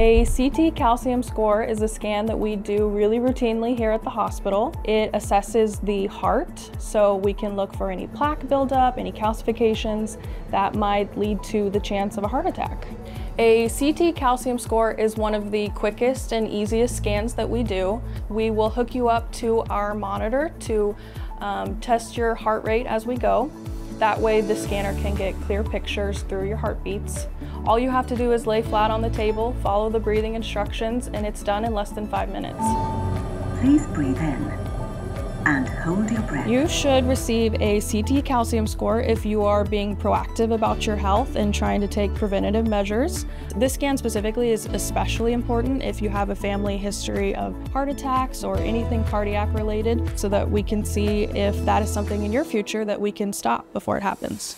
A CT calcium score is a scan that we do really routinely here at the hospital. It assesses the heart, so we can look for any plaque buildup, any calcifications that might lead to the chance of a heart attack. A CT calcium score is one of the quickest and easiest scans that we do. We will hook you up to our monitor to um, test your heart rate as we go. That way the scanner can get clear pictures through your heartbeats. All you have to do is lay flat on the table, follow the breathing instructions, and it's done in less than five minutes. Please breathe in and hold your breath. You should receive a CT calcium score if you are being proactive about your health and trying to take preventative measures. This scan specifically is especially important if you have a family history of heart attacks or anything cardiac related so that we can see if that is something in your future that we can stop before it happens.